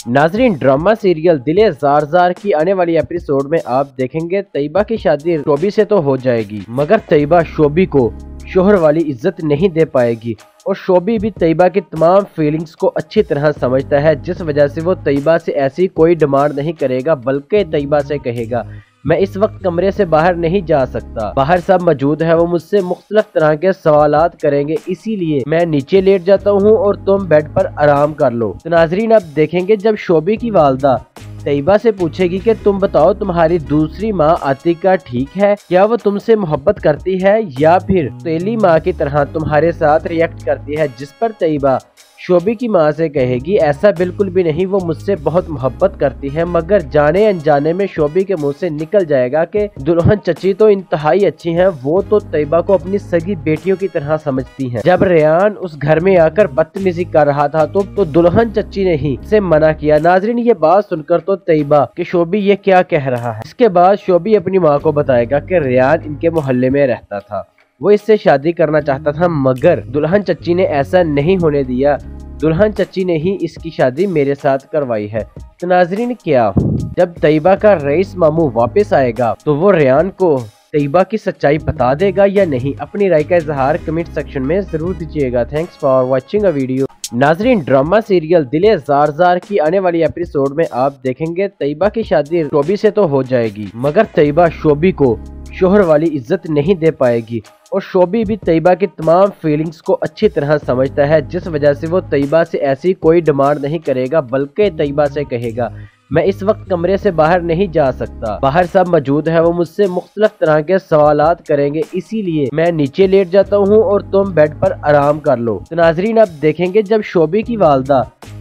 नाजरीन, drama serial दिले jar jar की आने वाली एपिसोड में आप देखेंगे तयबा की शादी शोबी से तो हो जाएगी, मगर तयबा शोबी को शोहर वाली इज़्ज़त नहीं दे पाएगी और शोबी भी तयबा की तमाम फीलिंग्स को अच्छी तरह समझता है, जिस वजह से वो तयबा से ऐसी कोई डिमांड नहीं करेगा, बल्कि तैयबा से कहेगा मैं इस वक्त कमरे से बाहर नहीं जा सकता। बाहर सब मौजूद है, वो मुझसे मुख्तलिफ़ तरह के सवाल करेंगे, इसीलिए मैं नीचे लेट जाता हूँ और तुम बेड पर आराम कर लो। तो नाजरीन, अब देखेंगे जब शोबी की वालदा तैयबा से पूछेगी कि तुम बताओ तुम्हारी दूसरी माँ आतिका ठीक है? क्या वो तुमसे मोहब्बत करती है या फिर तेली माँ की तरह तुम्हारे साथ रिएक्ट करती है, जिस पर तैयबा शोभी की माँ से कहेगी ऐसा बिल्कुल भी नहीं वो मुझसे बहुत मोहब्बत करती है मगर जाने अनजाने में शोभी के मुँह से निकल जाएगा कि दुल्हन चची तो इंतहाई अच्छी हैं वो तो तैयबा को अपनी सगी बेटियों की तरह समझती हैं। जब रेयान उस घर में आकर बदतमीजी कर रहा था तो, तो दुल्हन चची ने ही से मना किया। नाजरीन ये बात सुनकर तो तैयबा की शोभी ये क्या कह रहा है? इसके बाद शोभी अपनी माँ को बताएगा की रेयान इनके मोहल्ले में रहता था। वो इससे शादी करना चाहता था, मगर दुल्हन चच्ची ने ऐसा नहीं होने दिया। दुल्हन चच्ची ने ही इसकी शादी मेरे साथ करवाई है। तो नाजरीन, क्या जब तयबा का रईस मामू वापस आएगा तो वो रेयान को तयबा की सच्चाई बता देगा या नहीं? अपनी राय का इजहार कमेंट सेक्शन में ज़रूर दीजिएगा। Thanks for watching a video नाजरीन, ड्रामा सीरियल दिले जार जार की आने वाली एपिसोड में आप देखेंगे, तयबा की शादी शोबी से तो हो जाएगी, मगर तयबा शोबी को शोहर वाली इज़्ज़त नहीं दे पाएगी। और शोबी भी तैयबा की तमाम फीलिंग्स को अच्छी तरह समझता है, जिस वजह से वो तैयबा से ऐसी कोई डिमांड नहीं करेगा, बल्कि तैयबा से कहेगा, मैं इस वक्त कमरे से बाहर नहीं जा सकता। बाहर सब मौजूद है, वो मुझसे मुख्तलिफ़ तरह के सवाल करेंगे, इसीलिए मैं नीचे लेट जाता हूँ और तुम बेड पर आराम कर लो। तो नाजरीन आप देखेंगे जब शोबी की वालदा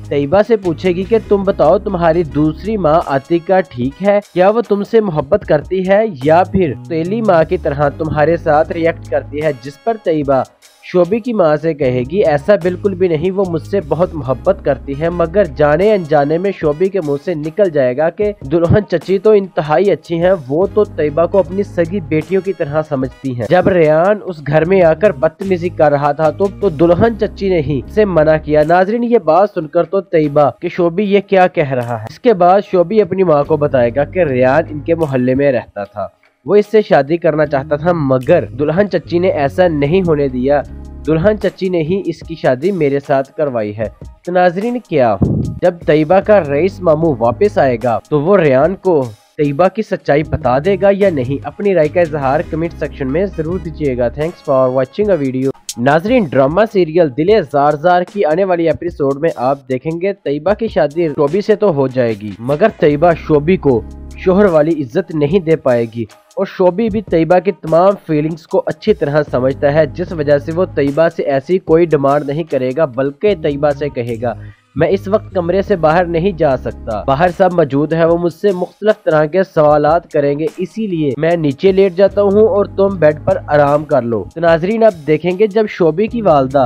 तैयबा से पूछेगी कि, तुम बताओ, तुम्हारी दूसरी माँ आतिका ठीक है? क्या वो तुमसे मोहब्बत करती है? या फिर तेली माँ की तरह तुम्हारे साथ रिएक्ट करती है? जिस पर तैयबा शोभी की माँ से कहेगी ऐसा बिल्कुल भी नहीं वो मुझसे बहुत मोहब्बत करती है मगर जाने अनजाने में शोभी के मुँह से निकल जाएगा कि दुल्हन चची तो इंतहाई अच्छी हैं वो तो तैयबा को अपनी सगी बेटियों की तरह समझती हैं। जब रेयान उस घर में आकर बदतमीजी कर रहा था तो, तो दुल्हन चची ने ही से मना किया। नाजरीन ये बात सुनकर तो तैयबा की शोभी ये क्या कह रहा है? इसके बाद शोभी अपनी माँ को बताएगा की रेयान इनके मोहल्ले में रहता था। वो इससे शादी करना चाहता था मगर दुल्हन चच्ची ने ऐसा नहीं होने दिया। दुल्हन चच्ची ने ही इसकी शादी मेरे साथ करवाई है। तो नाजरीन, क्या जब तयबा का रईस मामू वापस आएगा तो वो रेयान को तयबा की सच्चाई बता देगा या नहीं? अपनी राय का इजहार कमेंट सेक्शन में ज़रूर दीजिएगा। Thanks for watching a video नाजरीन, ड्रामा सीरियल दिले जार जार की आने वाली एपिसोड में आप देखेंगे तयबा की शादी शोबी से तो हो जाएगी, मगर तयबा शोबी को शोहर वाली इज़्ज़त नहीं दे पाएगी। और शोबी भी तैयबा की तमाम फीलिंग्स को अच्छी तरह समझता है, जिस वजह से वो तैयबा से ऐसी कोई डिमांड नहीं करेगा, बल्कि तैयबा से कहेगा, मैं इस वक्त कमरे से बाहर नहीं जा सकता। बाहर सब मौजूद है, वो मुझसे मुख्तलिफ़ तरह के सवाल करेंगे, इसीलिए मैं नीचे लेट जाता हूँ और तुम बेड पर आराम कर लो। तो नाजरीन अब देखेंगे जब शोबी की वालदा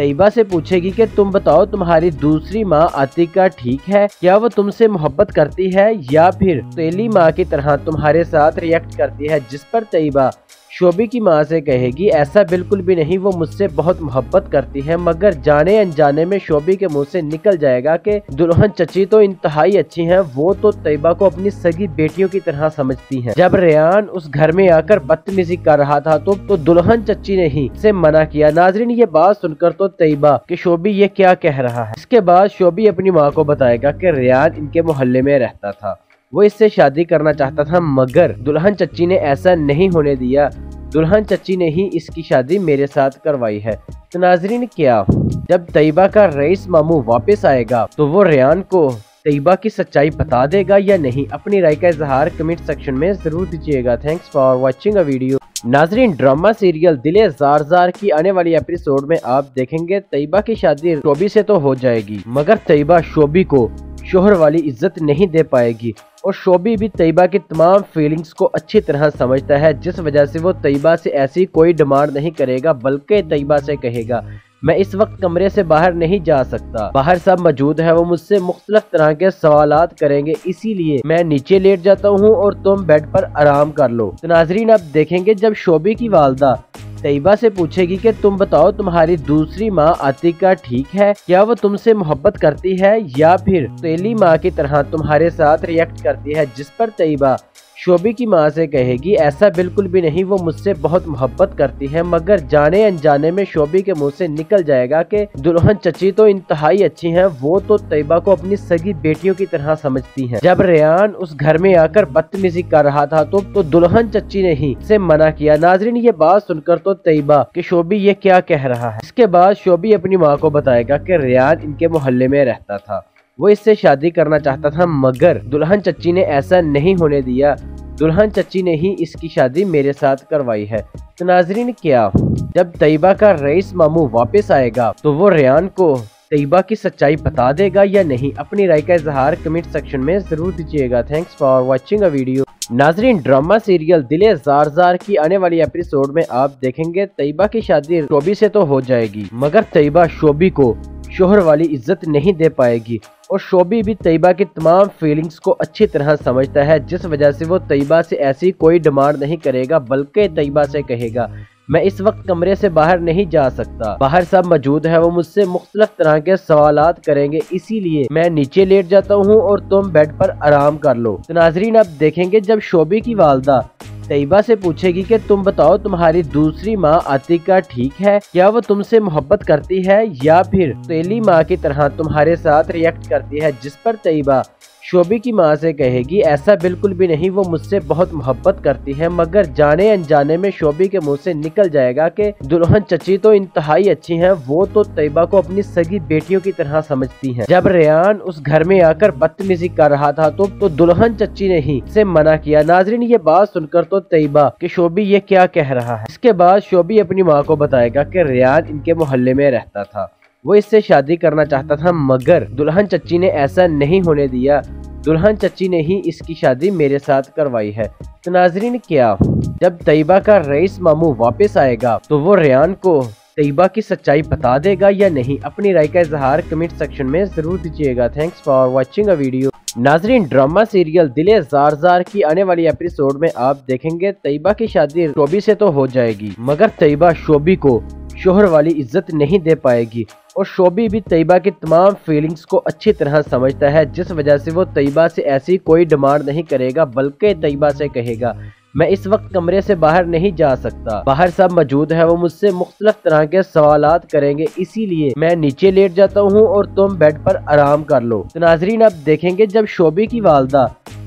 तैयबा से पूछेगी कि तुम बताओ तुम्हारी दूसरी माँ आतिका ठीक है? क्या वो तुमसे मोहब्बत करती है या फिर तेली माँ की तरह तुम्हारे साथ रिएक्ट करती है? जिस पर तैयबा शोभी की माँ से कहेगी ऐसा बिल्कुल भी नहीं वो मुझसे बहुत मोहब्बत करती है मगर जाने अनजाने में शोभी के मुँह से निकल जाएगा कि दुल्हन चची तो इंतहाई अच्छी हैं वो तो तैयबा को अपनी सगी बेटियों की तरह समझती हैं। जब रेयान उस घर में आकर बदतमीजी कर रहा था तो, तो दुल्हन चची ने ही से मना किया। नाजरीन ये बात सुनकर तो तैयबा की शोभी ये क्या कह रहा है? इसके बाद शोभी अपनी माँ को बताएगा की रेयान इनके मोहल्ले में रहता था। वो इससे शादी करना चाहता था, मगर दुल्हन चच्ची ने ऐसा नहीं होने दिया। दुल्हन चच्ची ने ही इसकी शादी मेरे साथ करवाई है। तो नाजरीन, क्या जब तैयबा का रईस मामू वापस आएगा तो वो रेयान को तैयबा की सच्चाई बता देगा या नहीं? अपनी राय का इजहार कमेंट सेक्शन में ज़रूर दीजिएगा। Thanks for watching a video नाजरीन, ड्रामा सीरियल दिले जार जार की आने वाली एपिसोड में आप देखेंगे, तैयबा की शादी शोबी से तो हो जाएगी, मगर तैयबा शोबी को शोहर वाली इज़्ज़त नहीं दे पाएगी। और शोबी भी तैयबा की तमाम फीलिंग्स को अच्छी तरह समझता है, जिस वजह से वो तयबा से ऐसी कोई डिमांड नहीं करेगा, बल्कि तैयबा से कहेगा। मैं इस वक्त कमरे से बाहर नहीं जा सकता। बाहर सब मौजूद है, वो मुझसे मुख्तलिफ़ तरह के सवाल करेंगे, इसीलिए मैं नीचे लेट जाता हूँ और तुम बेड पर आराम कर लो। तो नाजरीन, अब देखेंगे जब शोबी की वालदा तैयबा से पूछेगी कि तुम बताओ तुम्हारी दूसरी माँ आतिका ठीक है? क्या वो तुमसे मोहब्बत करती है या फिर तेली माँ की तरह तुम्हारे साथ रिएक्ट करती है जिस पर तैयबा शोभी की माँ से कहेगी ऐसा बिल्कुल भी नहीं वो मुझसे बहुत मोहब्बत करती है मगर जाने अनजाने में शोभी के मुँह से निकल जाएगा कि दुल्हन चची तो इंतहाई अच्छी हैं वो तो तैयबा को अपनी सगी बेटियों की तरह समझती हैं। जब रेयान उस घर में आकर बदतमीजी कर रहा था तो, तो दुल्हन चची ने ही से मना किया। नाजरीन ये बात सुनकर तो तैयबा की शोभी ये क्या कह रहा है? इसके बाद शोभी अपनी माँ को बताएगा की रेयान इनके मोहल्ले में रहता था। वो इससे शादी करना चाहता था, मगर दुल्हन चच्ची ने ऐसा नहीं होने दिया। दुल्हन चच्ची ने ही इसकी शादी मेरे साथ करवाई है। तो नाजरीन, क्या जब तैयबा का रईस मामू वापस आएगा तो वो रेयान को तैयबा की सच्चाई बता देगा या नहीं? अपनी राय का इजहार कमेंट सेक्शन में ज़रूर दीजिएगा। Thanks for watching a video. नाजरीन, ड्रामा सीरियल दिले जार जार की आने वाली एपिसोड में आप देखेंगे, तैयबा की शादी शोबी से तो हो जाएगी, मगर तैयबा शोबी को शोहर वाली इज़्ज़त नहीं दे पाएगी। और शोबी भी तैयबा की तमाम फीलिंग्स को अच्छी तरह समझता है, जिस वजह से वो तैयबा से ऐसी कोई डिमांड नहीं करेगा, बल्कि तैयबा से कहेगा, मैं इस वक्त कमरे से बाहर नहीं जा सकता। बाहर सब मौजूद है, वो मुझसे मुख्तलिफ़ तरह के सवाल करेंगे, इसीलिए मैं नीचे लेट जाता हूँ और तुम बेड पर आराम कर लो। तो नाजरीन अब देखेंगे जब शोबी की वालदा तैयबा से पूछेगी कि तुम बताओ तुम्हारी दूसरी माँ आतिका ठीक है? क्या वो तुमसे मोहब्बत करती है? या फिर तेली माँ की तरह तुम्हारे साथ रिएक्ट करती है जिस पर तैयबा शोभी की माँ से कहेगी ऐसा बिल्कुल भी नहीं वो मुझसे बहुत मोहब्बत करती है मगर जाने अनजाने में शोभी के मुँह से निकल जाएगा कि दुल्हन चची तो इंतहाई अच्छी हैं वो तो तैयबा को अपनी सगी बेटियों की तरह समझती हैं। जब रेयान उस घर में आकर बदतमीजी कर रहा था तो, तो दुल्हन चची ने ही से मना किया। नाजरीन ये बात सुनकर तो तैयबा की शोभी ये क्या कह रहा है? इसके बाद शोभी अपनी माँ को बताएगा की रेयान इनके मोहल्ले में रहता था। वो इससे शादी करना चाहता था मगर दुल्हन चच्ची ने ऐसा नहीं होने दिया। दुल्हन चच्ची ने ही इसकी शादी मेरे साथ करवाई है। तो नाजरीन, क्या? जब तयबा का रईस मामू वापस आएगा तो वो रेयान को तयबा की सच्चाई बता देगा या नहीं? अपनी राय का इजहार कमेंट सेक्शन में ज़रूर दीजिएगा। Thanks for watching a video. नाजरीन, ड्रामा सीरियल दिले जार जार की आने वाली एपिसोड में आप देखेंगे तयबा की शादी शोबी से तो हो जाएगी, मगर तयबा शोबी को शोहर वाली इज़्ज़त नहीं दे पाएगी। और शोबी भी तैयबा की तमाम फीलिंग्स को अच्छी तरह समझता है, जिस वजह से वो तैयबा से ऐसी कोई डिमांड नहीं करेगा, बल्कि तैयबा से कहेगा, मैं इस वक्त कमरे से बाहर नहीं जा सकता। बाहर सब मौजूद है, वो मुझसे मुख्तलिफ़ तरह के सवाल करेंगे, इसीलिए मैं नीचे लेट जाता हूँ और तुम बेड पर आराम कर लो। तो नाजरीन अब देखेंगे जब शोबी की वालदा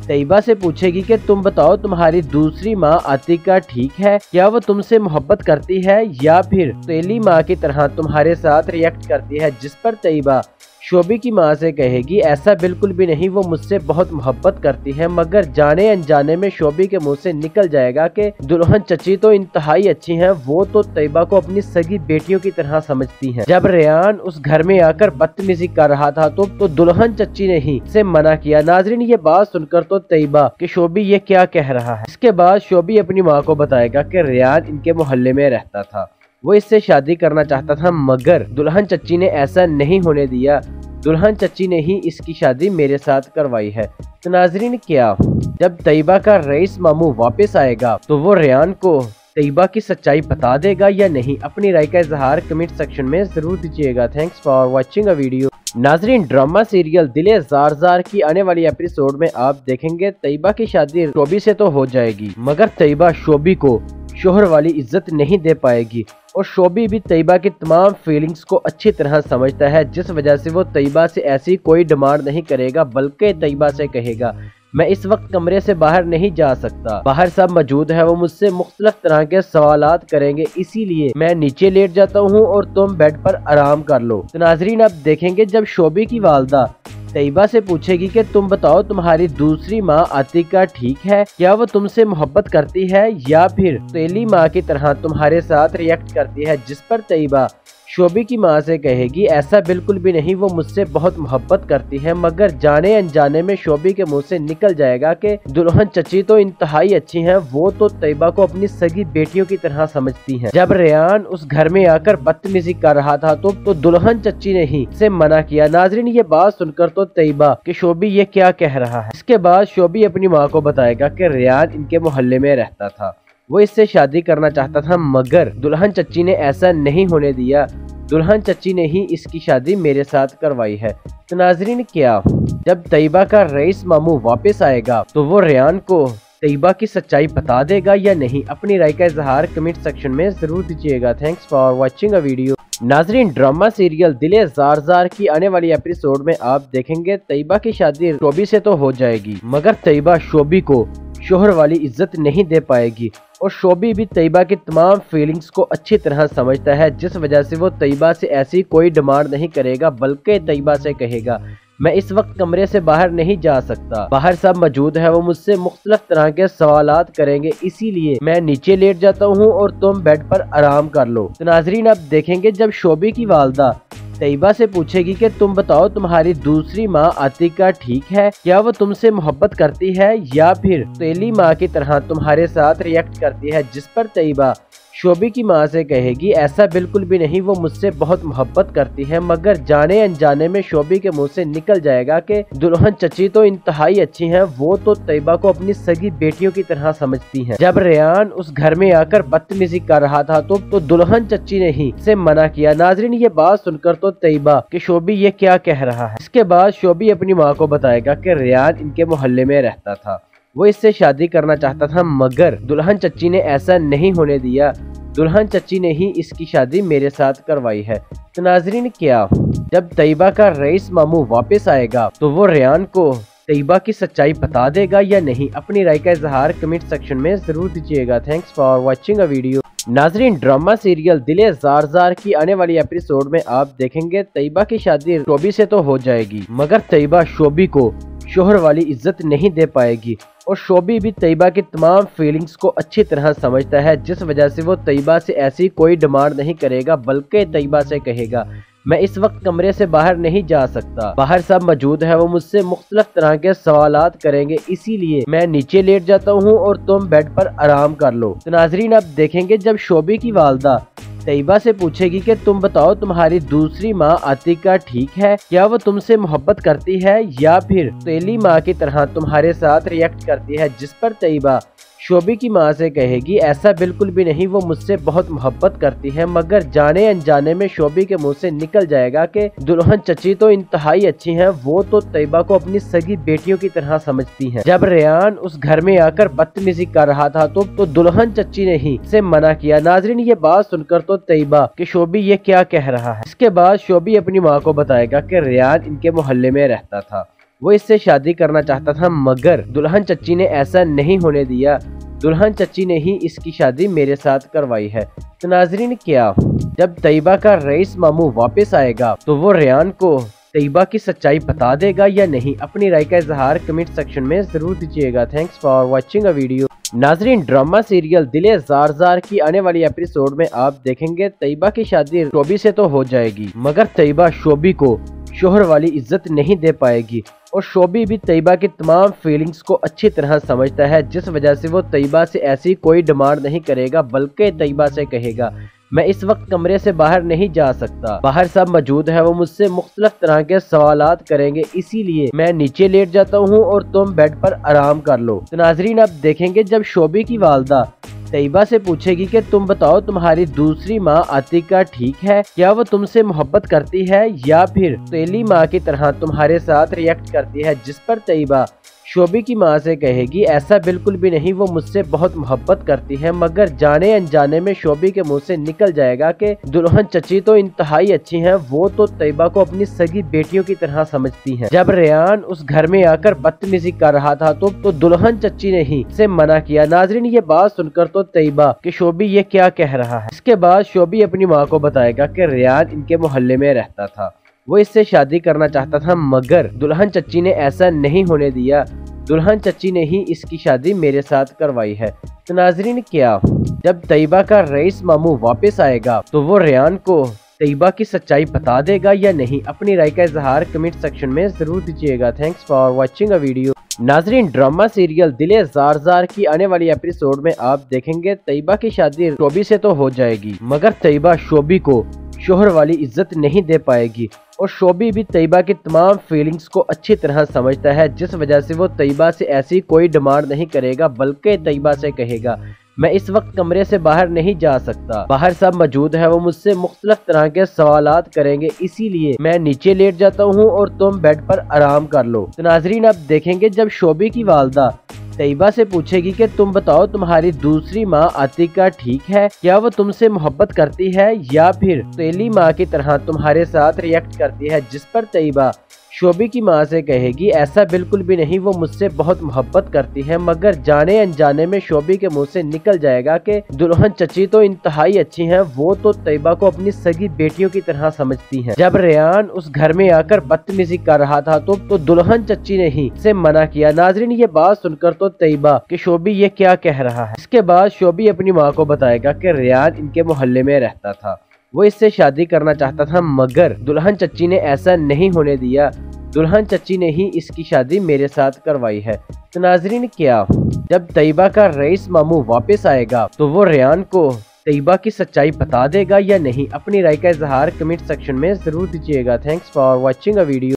तैयबा से पूछेगी कि तुम बताओ तुम्हारी दूसरी माँ आतिका ठीक है? क्या वो तुमसे मोहब्बत करती है या फिर तेली माँ की तरह तुम्हारे साथ रिएक्ट करती है? जिस पर तैयबा शोभी की माँ से कहेगी ऐसा बिल्कुल भी नहीं वो मुझसे बहुत मोहब्बत करती है मगर जाने अनजाने में शोभी के मुँह से निकल जाएगा कि दुल्हन चची तो इंतहाई अच्छी हैं वो तो तैयबा को अपनी सगी बेटियों की तरह समझती हैं। जब रेयान उस घर में आकर बदतमीजी कर रहा था तो, तो दुल्हन चची ने ही से मना किया। नाजरीन ये बात सुनकर तो तैयबा की शोभी ये क्या कह रहा है? इसके बाद शोभी अपनी माँ को बताएगा की रेयान इनके मोहल्ले में रहता था। वो इससे शादी करना चाहता था, मगर दुल्हन चच्ची ने ऐसा नहीं होने दिया। दुल्हन चच्ची ने ही इसकी शादी मेरे साथ करवाई है। तो नाजरीन, क्या जब तयबा का रईस मामू वापस आएगा तो वो रेयान को तयबा की सच्चाई बता देगा या नहीं? अपनी राय का इजहार कमेंट सेक्शन में ज़रूर दीजिएगा। Thanks for watching a video नाजरीन, ड्रामा सीरियल दिले जार जार की आने वाली एपिसोड में आप देखेंगे, तयबा की शादी शोबी से तो हो जाएगी, मगर तयबा शोबी को शोहर वाली इज़्ज़त नहीं दे पाएगी। और शोबी भी तैयबा की तमाम फीलिंग्स को अच्छी तरह समझता है, जिस वजह से वो तैयबा से ऐसी कोई डिमांड नहीं करेगा, बल्कि तैयबा से कहेगा, मैं इस वक्त कमरे से बाहर नहीं जा सकता। बाहर सब मौजूद है, वो मुझसे मुख्तलिफ़ तरह के सवाल करेंगे, इसीलिए मैं नीचे लेट जाता हूँ और तुम बेड पर आराम कर लो। तो नाजरीन, अब देखेंगे जब शोबी की वालदा तैयबा से पूछेगी कि तुम बताओ तुम्हारी दूसरी माँ आतिका ठीक है? क्या वो तुमसे मोहब्बत करती है? या फिर तेली माँ की तरह तुम्हारे साथ रिएक्ट करती है जिस पर तैयबा शोभी की माँ से कहेगी ऐसा बिल्कुल भी नहीं वो मुझसे बहुत मोहब्बत करती है मगर जाने अनजाने में शोभी के मुँह से निकल जाएगा कि दुल्हन चची तो इंतहाई अच्छी हैं वो तो तैयबा को अपनी सगी बेटियों की तरह समझती हैं। जब रेयान उस घर में आकर बदतमीजी कर रहा था तो, तो दुल्हन चची ने ही से मना किया। नाजरीन ये बात सुनकर तो तैयबा कि शोभी ये क्या कह रहा है? इसके बाद शोभी अपनी माँ को बताएगा कि रेयान इनके मोहल्ले में रहता था। वो इससे शादी करना चाहता था, मगर दुल्हन चच्ची ने ऐसा नहीं होने दिया। दुल्हन चच्ची ने ही इसकी शादी मेरे साथ करवाई है। तो नाजरीन, क्या जब तैयबा का रईस मामू वापस आएगा तो वो रेयान को तैयबा की सच्चाई बता देगा या नहीं? अपनी राय का इजहार कमेंट सेक्शन में ज़रूर दीजिएगा। Thanks for watching a video नाजरीन, ड्रामा सीरियल दिले जार जार की आने वाली एपिसोड में आप देखेंगे तैयबा की शादी शोबी से तो हो जाएगी, मगर तैयबा शोबी को शोहर वाली इज़्ज़त नहीं दे पाएगी। और शोबी भी तैयबा की तमाम फीलिंग्स को अच्छी तरह समझता है, जिस वजह से वो तैयबा से ऐसी कोई डिमांड नहीं करेगा, बल्कि तैयबा से कहेगा, मैं इस वक्त कमरे से बाहर नहीं जा सकता। बाहर सब मौजूद है, वो मुझसे मुख्तलिफ़ तरह के सवाल करेंगे, इसीलिए मैं नीचे लेट जाता हूँ और तुम बेड पर आराम कर लो। तो नाजरीन अब देखेंगे जब शोबी की वालदा तैयबा से पूछेगी कि तुम बताओ तुम्हारी दूसरी माँ आतिका ठीक है? क्या वो तुमसे मोहब्बत करती है या फिर तेली माँ की तरह तुम्हारे साथ रिएक्ट करती है? जिस पर तैयबा शोभी की माँ से कहेगी ऐसा बिल्कुल भी नहीं वो मुझसे बहुत मोहब्बत करती है मगर जाने अनजाने में शोभी के मुँह से निकल जाएगा कि दुल्हन चची तो इंतहाई अच्छी हैं वो तो तैयबा को अपनी सगी बेटियों की तरह समझती हैं। जब रेयान उस घर में आकर बदतमीजी कर रहा था तो, तो दुल्हन चची ने ही से मना किया। नाजरीन ये बात सुनकर तो तैयबा की शोभी ये क्या कह रहा है? इसके बाद शोभी अपनी माँ को बताएगा की रेयान इनके मोहल्ले में रहता था। वो इससे शादी करना चाहता था, मगर दुल्हन चच्ची ने ऐसा नहीं होने दिया। दुल्हन चच्ची ने ही इसकी शादी मेरे साथ करवाई है। तो नाजरीन, क्या जब तयबा का रईस मामू वापस आएगा तो वो रेयान को तयबा की सच्चाई बता देगा या नहीं? अपनी राय का इजहार कमेंट सेक्शन में ज़रूर दीजिएगा। Thanks for watching a video नाजरीन, ड्रामा सीरियल दिले जार जार की आने वाली एपिसोड में आप देखेंगे, तयबा की शादी शोबी से तो हो जाएगी, मगर तयबा शोबी को शोहर वाली इज़्ज़त नहीं दे पाएगी। और शोबी भी तैयबा की तमाम फीलिंग्स को अच्छी तरह समझता है, जिस वजह से वो तैयबा से ऐसी कोई डिमांड नहीं करेगा, बल्कि तैयबा से कहेगा, मैं इस वक्त कमरे से बाहर नहीं जा सकता। बाहर सब मौजूद है, वो मुझसे मुख्तलिफ़ तरह के सवाल करेंगे, इसीलिए मैं नीचे लेट जाता हूँ और तुम बेड पर आराम कर लो। तो नाजरीन, अब देखेंगे जब शोबी की वालदा तैयबा से पूछेगी कि तुम बताओ तुम्हारी दूसरी माँ आतिका ठीक है? क्या वो तुमसे मोहब्बत करती है या फिर तेली माँ की तरह तुम्हारे साथ रिएक्ट करती है जिस पर तैयबा शोभी की माँ से कहेगी ऐसा बिल्कुल भी नहीं वो मुझसे बहुत मोहब्बत करती है मगर जाने अनजाने में शोभी के मुँह से निकल जाएगा कि दुल्हन चची तो इंतहाई अच्छी हैं वो तो तैयबा को अपनी सगी बेटियों की तरह समझती हैं। जब रेयान उस घर में आकर बदतमीजी कर रहा था तो, तो दुल्हन चची ने ही से मना किया। नाजरीन ये बात सुनकर तो तैयबा की शोभी ये क्या कह रहा है? इसके बाद शोभी अपनी माँ को बताएगा की रेयान इनके मोहल्ले में रहता था। वो इससे शादी करना चाहता था, मगर दुल्हन चच्ची ने ऐसा नहीं होने दिया। दुल्हन चच्ची ने ही इसकी शादी मेरे साथ करवाई है। तो नाजरीन, क्या जब तैयबा का रईस मामू वापस आएगा तो वो रेयान को तैयबा की सच्चाई बता देगा या नहीं? अपनी राय का इजहार कमेंट सेक्शन में ज़रूर दीजिएगा। Thanks for watching a video. नाजरीन, ड्रामा सीरियल दिले जार जार की आने वाली एपिसोड में आप देखेंगे, तैयबा की शादी शोबी से तो हो जाएगी, मगर तैयबा शोबी को शोहर वाली इज़्ज़त नहीं दे पाएगी। और शोबी भी तैयबा की तमाम फीलिंग्स को अच्छी तरह समझता है, जिस वजह से वो तैयबा से ऐसी कोई डिमांड नहीं करेगा, बल्कि तैयबा से कहेगा, मैं इस वक्त कमरे से बाहर नहीं जा सकता। बाहर सब मौजूद है, वो मुझसे मुख्तलिफ़ तरह के सवाल करेंगे, इसीलिए मैं नीचे लेट जाता हूँ और तुम बेड पर आराम कर लो। तो नाजरीन अब देखेंगे जब शोबी की वालदा तैयबा से पूछेगी कि तुम बताओ तुम्हारी दूसरी माँ आतिका ठीक है? क्या वो तुमसे मोहब्बत करती है? या फिर तेली माँ की तरह तुम्हारे साथ रिएक्ट करती है जिस पर तैयबा शोभी की माँ से कहेगी ऐसा बिल्कुल भी नहीं वो मुझसे बहुत मोहब्बत करती है मगर जाने अनजाने में शोभी के मुँह से निकल जाएगा कि दुल्हन चची तो इंतहाई अच्छी हैं वो तो तैयबा को अपनी सगी बेटियों की तरह समझती हैं। जब रेयान उस घर में आकर बदतमीजी कर रहा था तो, तो दुल्हन चची ने ही से मना किया। नाजरीन ये बात सुनकर तो तैयबा की शोभी ये क्या कह रहा है? इसके बाद शोभी अपनी माँ को बताएगा की रेयान इनके मोहल्ले में रहता था। वो इससे शादी करना चाहता था मगर दुल्हन चच्ची ने ऐसा नहीं होने दिया। दुल्हन चच्ची ने ही इसकी शादी मेरे साथ करवाई है। तो नाजरीन, क्या जब तयबा का रईस मामू वापस आएगा तो वो रेयान को तयबा की सच्चाई बता देगा या नहीं? अपनी राय का इजहार कमेंट सेक्शन में ज़रूर दीजिएगा। Thanks for watching a video नाजरीन, ड्रामा सीरियल दिले जार जार की आने वाली एपिसोड में आप देखेंगे तयबा की शादी शोबी से तो हो जाएगी, मगर तयबा शोबी को शोहर वाली इज़्ज़त नहीं दे पाएगी। और शोबी भी तैयबा की तमाम फीलिंग्स को अच्छी तरह समझता है, जिस वजह से वो तैयबा से ऐसी कोई डिमांड नहीं करेगा, बल्कि तैयबा से कहेगा, मैं इस वक्त कमरे से बाहर नहीं जा सकता। बाहर सब मौजूद है, वो मुझसे मुख्तलिफ़ तरह के सवाल करेंगे, इसीलिए मैं नीचे लेट जाता हूँ और तुम बेड पर आराम कर लो। तो नाजरीन अब देखेंगे जब शोबी की वालदा तैयबा से पूछेगी कि तुम बताओ तुम्हारी दूसरी माँ आतिका ठीक है? क्या वो तुमसे मोहब्बत करती है या फिर तेली माँ की तरह तुम्हारे साथ रिएक्ट करती है? जिस पर तैयबा शोभी की माँ से कहेगी ऐसा बिल्कुल भी नहीं वो मुझसे बहुत मोहब्बत करती है मगर जाने अनजाने में शोभी के मुँह से निकल जाएगा कि दुल्हन चची तो इंतहाई अच्छी हैं वो तो तैयबा को अपनी सगी बेटियों की तरह समझती हैं। जब रेयान उस घर में आकर बदतमीजी कर रहा था तो, तो दुल्हन चची ने ही से मना किया। नाजरीन ये बात सुनकर तो तैयबा की शोभी ये क्या कह रहा है? इसके बाद शोभी अपनी माँ को बताएगा की रेयान इनके मोहल्ले में रहता था। वो इससे शादी करना चाहता था, मगर दुल्हन चच्ची ने ऐसा नहीं होने दिया। दुल्हन चच्ची ने ही इसकी शादी मेरे साथ करवाई है। तो नाजरीन, क्या जब तयबा का रईस मामू वापस आएगा तो वो रेयान को तयबा की सच्चाई बता देगा या नहीं? अपनी राय का इजहार कमेंट सेक्शन में ज़रूर दीजिएगा। Thanks for watching a video